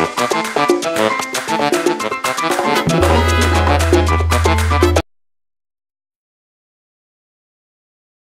Ha ha.